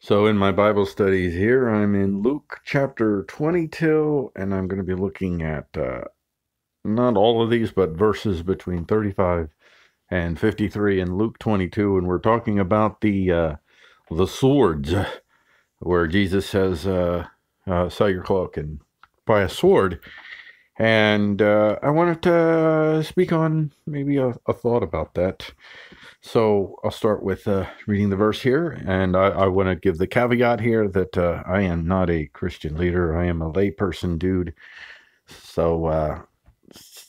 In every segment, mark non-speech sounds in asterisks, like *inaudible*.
So, in my Bible studies here, I'm in Luke chapter 22, and I'm going to be looking at uh, not all of these, but verses between 35 and 53 in Luke 22, and we're talking about the uh, the swords, where Jesus says, uh, uh, "Sell your cloak and buy a sword." And uh, I wanted to speak on maybe a, a thought about that. So I'll start with uh, reading the verse here, and I, I want to give the caveat here that uh, I am not a Christian leader. I am a layperson dude. So uh,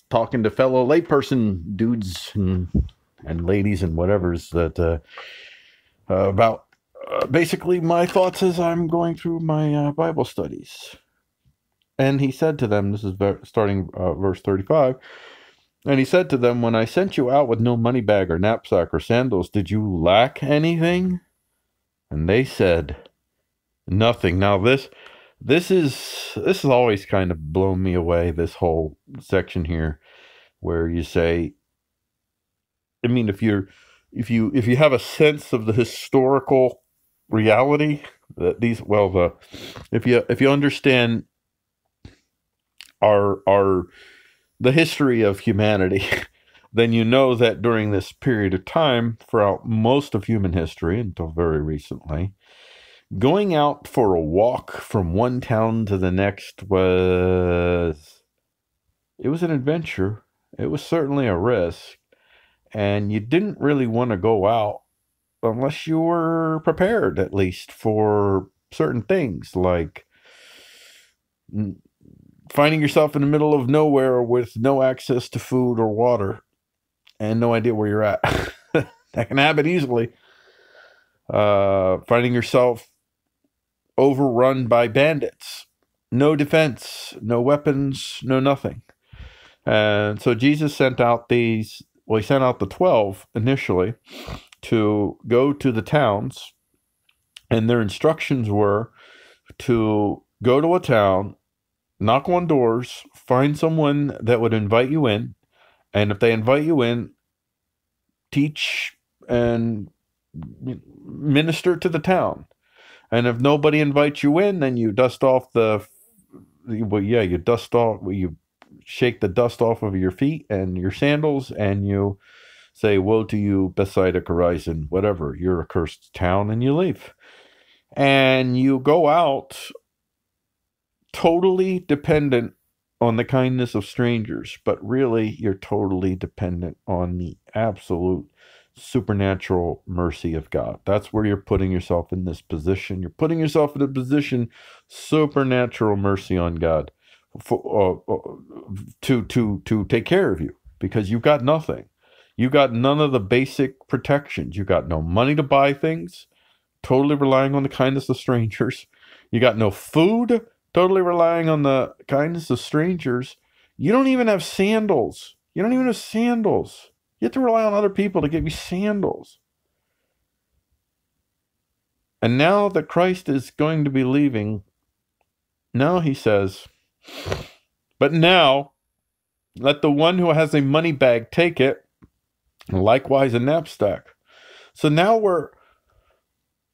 talking to fellow layperson dudes and, and ladies and whatever's that uh, about uh, basically my thoughts as I'm going through my Bible studies. And he said to them, this is starting uh, verse 35. And he said to them, When I sent you out with no money bag or knapsack or sandals, did you lack anything? And they said, Nothing. Now this this is this has always kind of blown me away, this whole section here, where you say I mean if you're if you if you have a sense of the historical reality that these well the if you if you understand our our the history of humanity, *laughs* then you know that during this period of time, throughout most of human history until very recently, going out for a walk from one town to the next was it was an adventure. It was certainly a risk, and you didn't really want to go out unless you were prepared at least for certain things like finding yourself in the middle of nowhere with no access to food or water and no idea where you're at. *laughs* that can happen easily. Uh, finding yourself overrun by bandits, no defense, no weapons, no nothing. And so Jesus sent out these, well, he sent out the 12 initially to go to the towns, and their instructions were to go to a town knock on doors, find someone that would invite you in, and if they invite you in, teach and minister to the town. And if nobody invites you in, then you dust off the, well, yeah, you dust off, you shake the dust off of your feet and your sandals, and you say, Woe to you, Bethsaida, Chorazin, whatever, you're a cursed town, and you leave. And you go out totally dependent on the kindness of strangers, but really you're totally dependent on the absolute supernatural mercy of God. That's where you're putting yourself in this position. You're putting yourself in a position supernatural mercy on God for, uh, uh, to to to take care of you because you've got nothing. You got none of the basic protections. You got no money to buy things, totally relying on the kindness of strangers. You got no food totally relying on the kindness of strangers. You don't even have sandals. You don't even have sandals. You have to rely on other people to give you sandals. And now that Christ is going to be leaving, now he says, But now let the one who has a money bag take it, likewise a knapsack. So now we're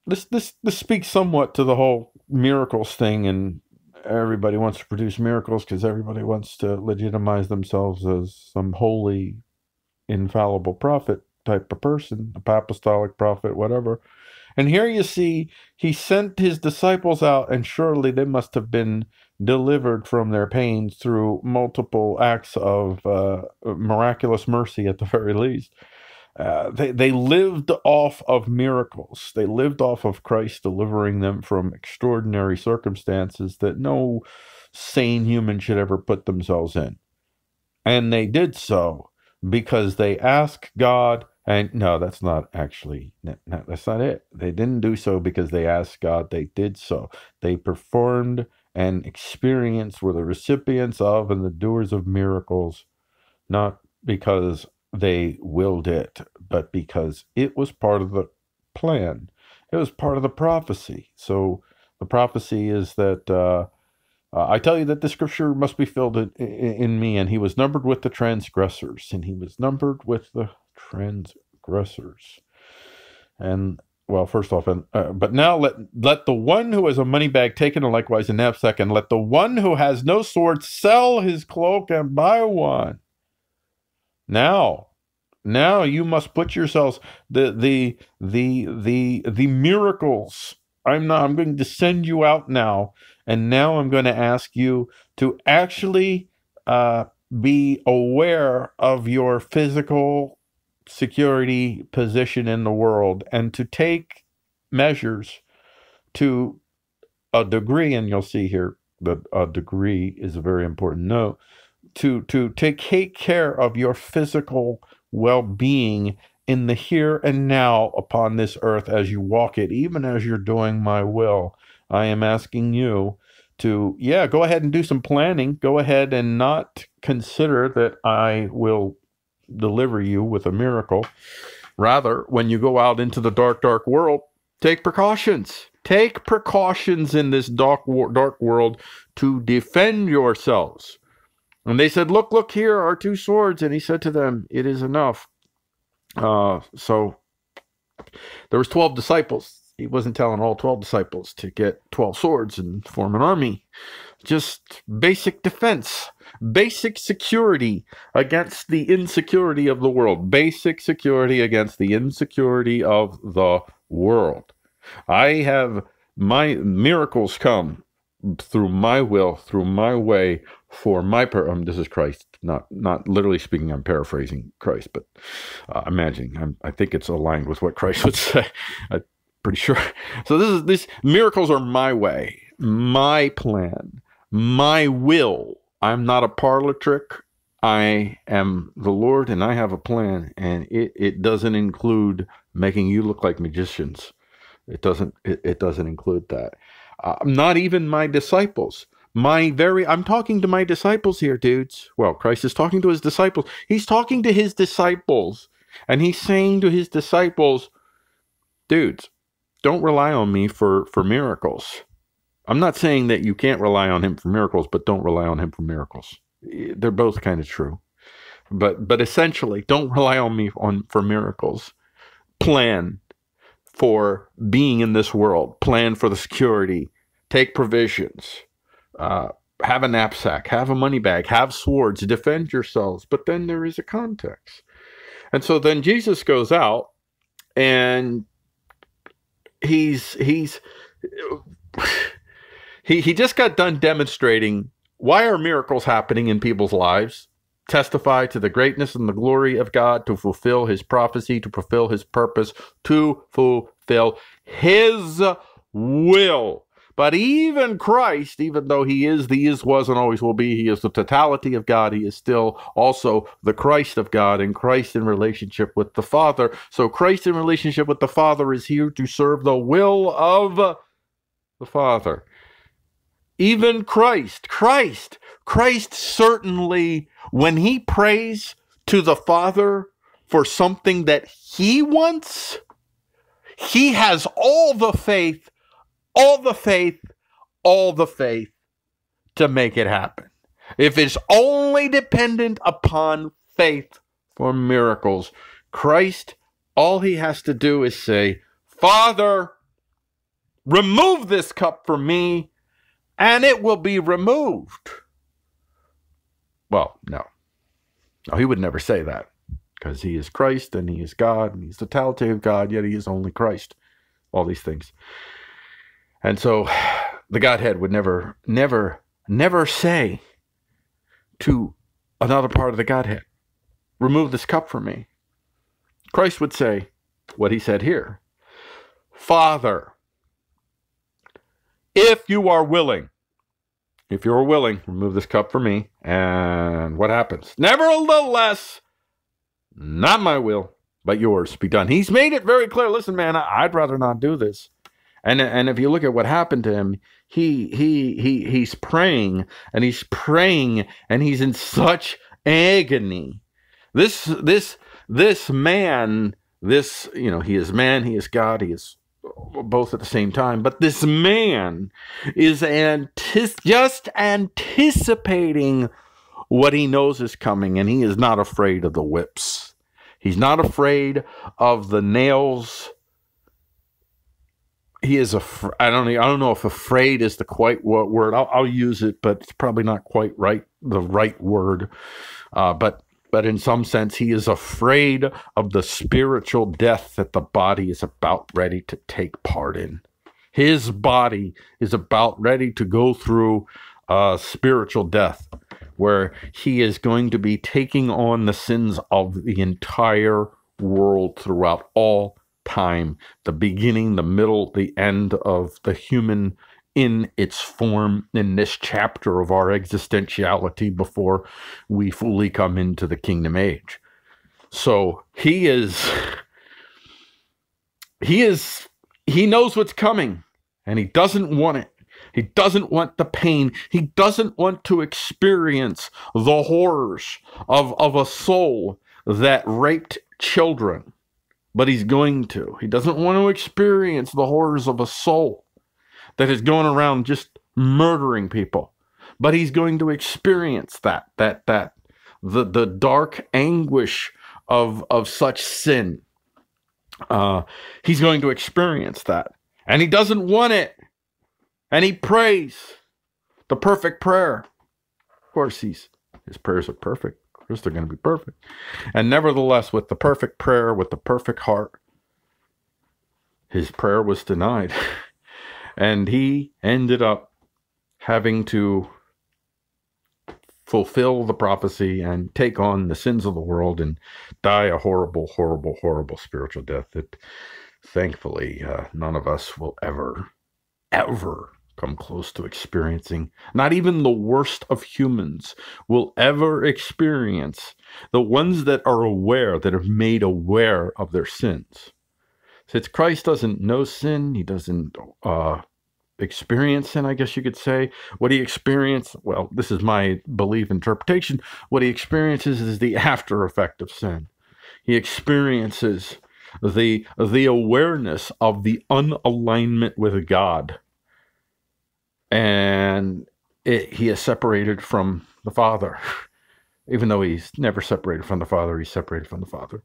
this this this speaks somewhat to the whole miracles thing and everybody wants to produce miracles because everybody wants to legitimize themselves as some holy, infallible prophet type of person, a apostolic prophet, whatever. And here you see he sent his disciples out, and surely they must have been delivered from their pains through multiple acts of uh, miraculous mercy at the *laughs* very least. Uh, they, they lived off of miracles. They lived off of Christ delivering them from extraordinary circumstances that no sane human should ever put themselves in. And they did so because they asked God, and no, that's not actually, no, that's not it. They didn't do so because they asked God, they did so. They performed and experienced, were the recipients of and the doers of miracles, not because they willed it, but because it was part of the plan. It was part of the prophecy. So the prophecy is that uh, uh, I tell you that the scripture must be filled in, in, me, and he was numbered with the transgressors, and he was numbered with the transgressors. And well, first off, uh, but now let let the one who has a money bag taken, and likewise a knapsack, and let the one who has no sword sell his cloak and buy one. Now, now you must put yourselves the the the the the miracles. I'm not. I'm going to send you out now, and now I'm going to ask you to actually uh, be aware of your physical security position in the world and to take measures to a degree, and you'll see here that a degree is a very important note, to, to take care of your physical well being in the here and now upon this earth as you walk it, even as you're doing my will. I am asking you to, yeah, go ahead and do some planning. Go ahead and not consider that I will deliver you with a miracle. Rather, when you go out into the dark, dark world, take precautions. Take precautions in this dark, dark world to defend yourselves. And they said, Look, look, here are two swords. And he said to them, It is enough. Uh, so there was 12 disciples. He wasn't telling all 12 disciples to get 12 swords and form an army. Just basic defense basic security against the insecurity of the world, basic security against the insecurity of the world. I have my miracles come through my will, through my way, for my per. Um, this is Christ, not not literally speaking. I'm paraphrasing Christ, but uh, imagining. I'm, I think it's aligned with what Christ would *laughs* say. I'm pretty sure. So this is this miracles are my way, my plan, my will I'm not a parlor trick. I am the Lord and I have a plan, and it, it doesn't include making you look like magicians. It doesn't it, it doesn't include that. Uh, not even my disciples. My very I'm talking to my disciples here, dudes. Well, Christ is talking to his disciples. He's talking to his disciples, and he's saying to his disciples, dudes, don't rely on me for for miracles. I'm not saying that you can't rely on him for miracles, but don't rely on him for miracles. They're both kind of true. But but essentially, don't rely on me on for miracles. Plan for being in this world. Plan for the security. Take provisions. Uh, have a knapsack. Have a money bag. Have swords. Defend yourselves. But then there is a context. And so then Jesus goes out and he's he's *sighs* he he just got done demonstrating why are miracles happening in people's lives testify to the greatness and the glory of God to fulfill his prophecy to fulfill his purpose to fulfill his will but even Christ, even though he is the is, was, and always will be, he is the totality of God. He is still also the Christ of God and Christ in relationship with the Father. So Christ in relationship with the Father is here to serve the will of the Father even Christ, Christ, Christ certainly, when he prays to the Father for something that he wants, he has all the faith, all the faith, all the faith to make it happen. If it's only dependent upon faith for miracles, Christ, all he has to do is say, Father, remove this cup from me and it will be removed. Well, no. No, he would never say that because he is Christ and he is God and he's the totality of God, yet he is only Christ. All these things. And so *sighs* the Godhead would never, never, never say to another part of the Godhead, remove this cup from me. Christ would say what he said here Father, if you are willing. If you're willing, remove this cup for me. And what happens? Nevertheless, not my will, but yours be done. He's made it very clear. Listen, man, I'd rather not do this. And and if you look at what happened to him, he he he he's praying and he's praying and he's in such agony. This this this man, this you know, he is man, he is God, he is both at the same time. But this man is just anticipating what he knows is coming, and he is not afraid of the whips. He's not afraid of the nails he is a I don't I don't know if afraid is the quite what word. I'll, I'll use it, but it's probably not quite right the right word. Uh, but but in some sense, he is afraid of the spiritual death that the body is about ready to take part in. His body is about ready to go through uh, spiritual death, where he is going to be taking on the sins of the entire world throughout all time, the beginning, the middle, the end of the human in its form in this chapter of our existentiality before we fully come into the kingdom age. So he is, he is, he knows what's coming and he doesn't want it. He doesn't want the pain. He doesn't want to experience the horrors of, of a soul that raped children but he's going to. He doesn't want to experience the horrors of a soul that is going around just murdering people. But he's going to experience that, that, that, the, the dark anguish of, of such sin. Uh, he's going to experience that. And he doesn't want it. And he prays the perfect prayer. Of course, he's, his prayers are perfect Of course, they're going to be perfect. And nevertheless, with the perfect prayer, with the perfect heart, his prayer was denied. *laughs* and he ended up having to fulfill the prophecy and take on the sins of the world and die a horrible, horrible, horrible spiritual death that thankfully uh, none of us will ever, ever come close to experiencing. Not even the worst of humans will ever experience the ones that are aware, that are made aware of their sins. Since Christ doesn't know sin, he doesn't uh, experience sin, I guess you could say. What he experienced, well, this is my belief interpretation, what he experiences is the after effect of sin. He experiences the the awareness of the unalignment with God and it, he is separated from the Father. *laughs* Even though he's never separated from the Father, he's separated from the Father.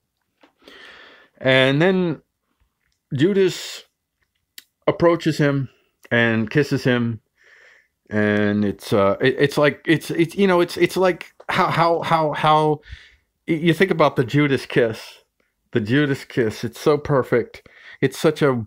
And then Judas approaches him and kisses him, and it's uh, it, it's like it's it's you know it's it's like how how how how you think about the Judas kiss, the Judas kiss. It's so perfect. It's such a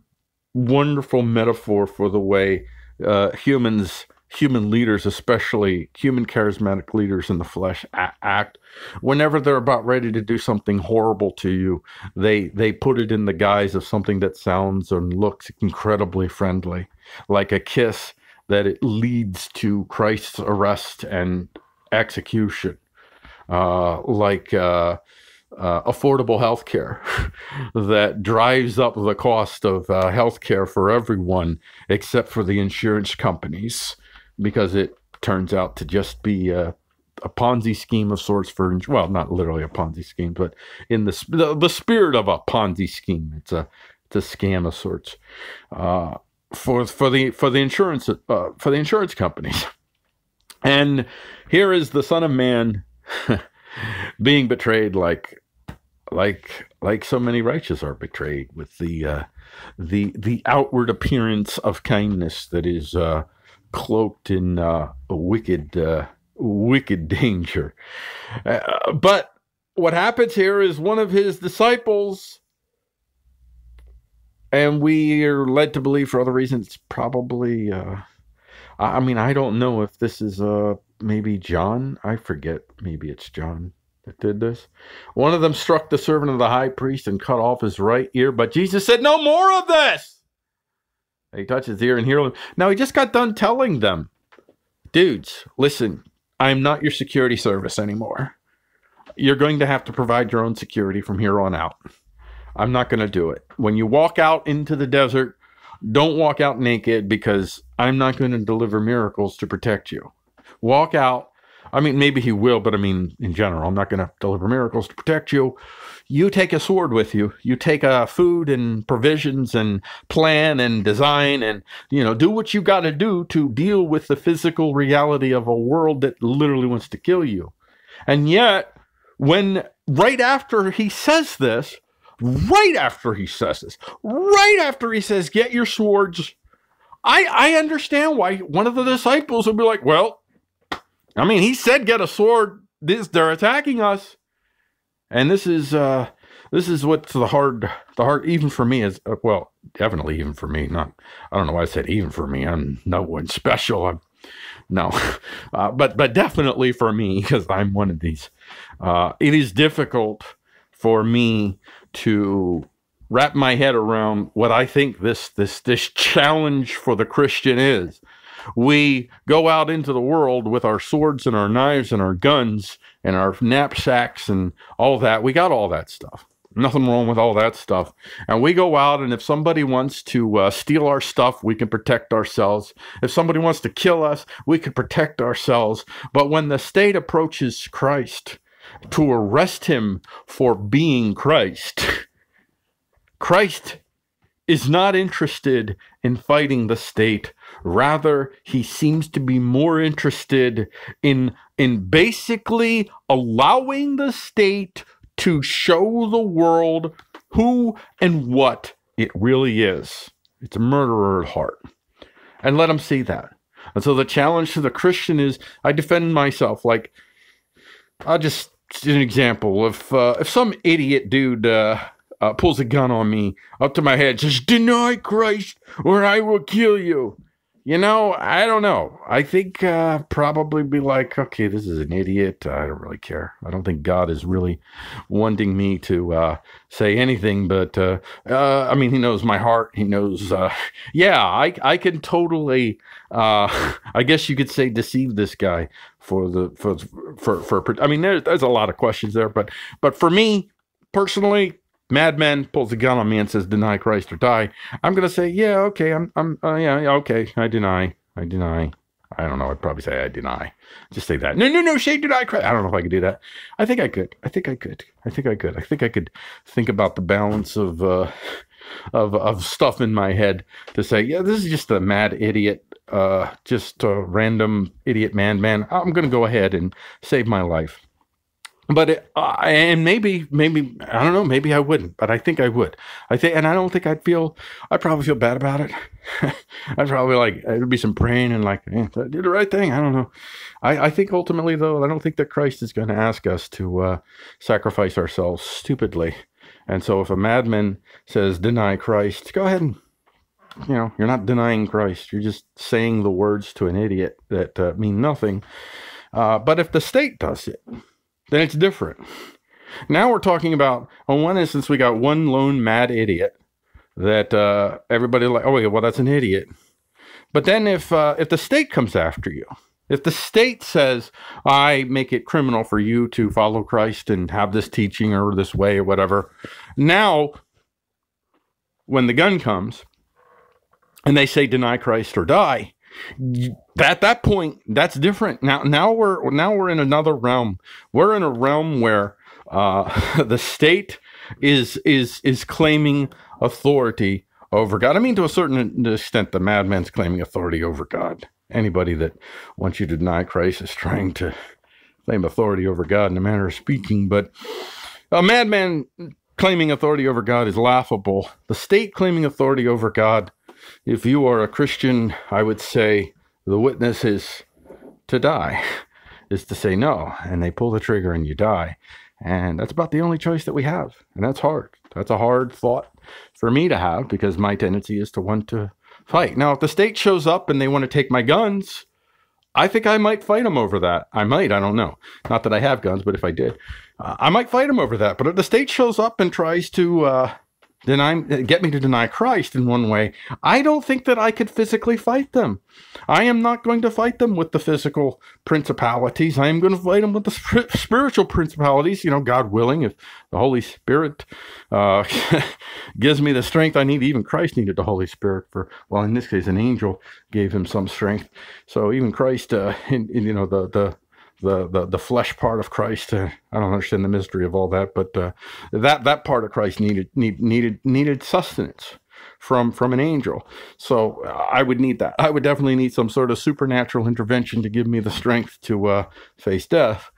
wonderful metaphor for the way uh, humans, human leaders, especially human charismatic leaders in the flesh, act whenever they're about ready to do something horrible to you. They they put it in the guise of something that sounds and looks incredibly friendly, like a kiss that it leads to Christ's arrest and execution, uh, like. Uh, uh, affordable health care *laughs* that drives up the cost of uh, health care for everyone except for the insurance companies because it turns out to just be a, a Ponzi scheme of sorts for, well, not literally a Ponzi scheme, but in the, the, the spirit of a Ponzi scheme. It's a, it's a scam of sorts uh, for, for, the, for, the insurance, uh, for the insurance companies. *laughs* And here is the Son of Man *laughs* being betrayed like like like so many righteous are betrayed with the uh, the the outward appearance of kindness that is uh, cloaked in uh, a wicked uh, wicked *laughs* danger. Uh, but what happens here is one of his disciples, and we are led to believe for other reasons, probably. Uh, I mean, I don't know if this is uh maybe John. I forget. Maybe it's John that did this. One of them struck the servant of the high priest and cut off his right ear, but Jesus said, No more of this. He touched his ear and him. Now he just got done telling them, dudes, listen, I'm not your security service anymore. You're going to have to provide your own security from here on out. I'm not going to do it. When you walk out into the desert, don't walk out naked because I'm not going to deliver miracles to protect you. Walk out I mean, maybe he will, but I mean, in general, I'm not going to deliver miracles to protect you. You take a sword with you. You take uh, food and provisions and plan and design and, you know, do what you got to do to deal with the physical reality of a world that literally wants to kill you. And yet, when right after he says this, right after he says this, right after he says, Get your swords. I, I understand why one of the disciples would be like, Well, I mean, he said, Get a sword. This, they're attacking us. And this is, uh, this is what's the hard, the hard, even for me is, uh, well, definitely even for me. Not, I don't know why I said even for me. I'm no one special. I'm, no, *laughs* uh, but but definitely for me because I'm one of these. Uh, it is difficult for me to wrap my head around what I think this this this challenge for the Christian is. We go out into the world with our swords and our knives and our guns and our knapsacks and all that. We got all that stuff. Nothing wrong with all that stuff. And we go out, and if somebody wants to uh, steal our stuff, we can protect ourselves. If somebody wants to kill us, we can protect ourselves. But when the state approaches Christ to arrest him for being Christ, *laughs* Christ is not interested in fighting the state. Rather, he seems to be more interested in, in basically allowing the state to show the world who and what it really is. It's a murderer at heart. And let them see that. And so the challenge to the Christian is I defend myself. Like, I'll just, an example. If, uh, if some idiot dude uh, uh, pulls a gun on me up to my head, says, Deny Christ or I will kill you. You know, I don't know. I think uh, probably be like, okay, this is an idiot. I don't really care. I don't think God is really wanting me to uh, say anything, but uh, uh I mean, He knows my heart. He knows. Uh, *laughs* yeah, I I can totally. Uh, *laughs* I guess you could say deceive this guy for the for for for. I mean, there's there's a lot of questions there, but but for me personally, madman pulls a gun on me and says, "Deny Christ or die," I'm gonna say, "Yeah, okay, I'm, I'm, uh, yeah, yeah, okay, I deny, I deny." I don't know. I'd probably say I deny. Just say that. No, no, no. Shade deny Christ. I don't know if I could do that. I think I could. I think I could. I think I could. I think I could think about the balance of uh, of of stuff in my head to say, yeah, this is just a mad idiot, uh, just a random idiot man, man. I'm gonna go ahead and save my life but it, uh, and maybe maybe I don't know maybe I wouldn't but I think I would. I think and I don't think I'd feel I'd probably feel bad about it. *laughs* I'd probably like it'd be some praying and like eh, I did the right thing? I don't know. I, I think ultimately though I don't think that Christ is going to ask us to uh, sacrifice ourselves stupidly. And so if a madman says deny Christ go ahead and you know you're not denying Christ. You're just saying the words to an idiot that uh, mean nothing. Uh, but if the state does it then it's different. Now we're talking about, on one instance, we got one lone mad idiot that uh, everybody like, oh, yeah, well, that's an idiot. But then if uh, if the state comes after you, if the state says, I make it criminal for you to follow Christ and have this teaching or this way or whatever, now when the gun comes and they say deny Christ or die, at that point that's different. Now now we're now we're in another realm. We're in a realm where uh, *laughs* the state is is is claiming authority over god. I mean to a certain extent the madman's claiming authority over god. Anybody that wants you to deny christ is trying to claim authority over god in a manner of speaking but a madman claiming authority over god is laughable. The state claiming authority over god if you are a Christian, I would say the witness is to die, *laughs* is to say no, and they pull the trigger and you die. And that's about the only choice that we have. And that's hard. That's a hard thought for me to have because my tendency is to want to fight. Now, if the state shows up and they want to take my guns, I think I might fight them over that. I might. I don't know. Not that I have guns, but if I did, uh, I might fight them over that. But if the state shows up and tries to uh, deny get me to deny Christ in one way, I don't think that I could physically fight them. I am not going to fight them with the physical principalities. I am going to fight them with the spiritual principalities. You know, God willing, if the Holy Spirit uh, *laughs* gives me the strength I need. Even Christ needed the Holy Spirit for, well, in this case, an angel gave him some strength. So even Christ, uh, in, in, you know, the the the, the, the flesh part of Christ. Uh, I don't understand the mystery of all that, but uh, that that part of Christ needed need, needed needed sustenance from from an angel. So uh, I would need that. I would definitely need some sort of supernatural intervention to give me the strength to uh, face death.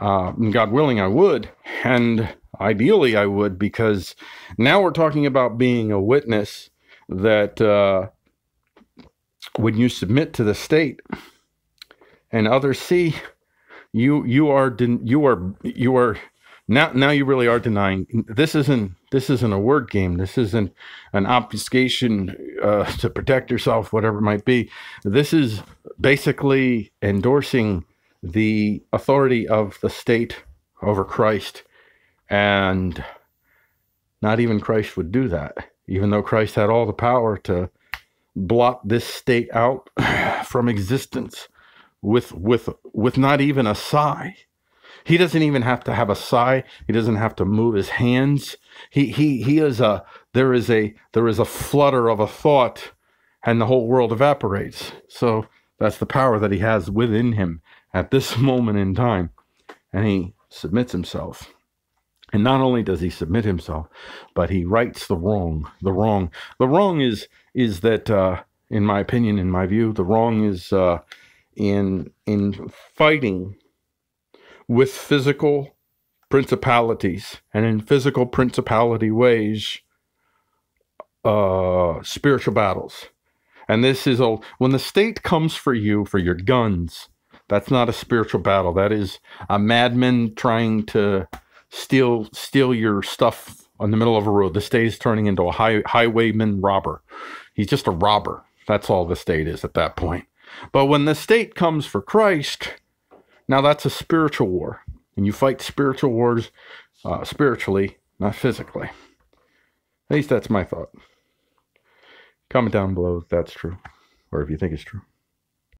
God willing, I would. And Ideally, I would, because now we're talking about being a witness that when you submit to the state and others see you you are den- you are you are now now you really are denying. This isn't this isn't a word game. This isn't an obfuscation uh, to protect yourself whatever it might be. This is basically endorsing the authority of the state over Christ. And not even Christ would do that even though Christ had all the power to blot this state out *sighs* from existence with with with not even a sigh he doesn't even have to have a sigh. He doesn't have to move his hands. He he he is a there is a there is a flutter of a thought and the whole world evaporates. So that's the power that he has within him at this *laughs* moment in time. And he submits himself. And not only does he submit himself, but he rights the wrong. The wrong. The wrong is is that uh, in my opinion, in my view, the wrong is uh, in in fighting with physical principalities and in physical principality ways uh spiritual battles. And this is a when the state comes for you for your guns that's not a spiritual battle. That is a madman trying to steal steal your stuff on the middle of a road. The state is turning into a high, highwayman robber. He's just a robber. That's all the state is at that point but when the state comes for christ now that's a spiritual war, and you fight spiritual wars uh, spiritually, not physically. At least that's my thought. Comment down below if that's true, or if you think it's true.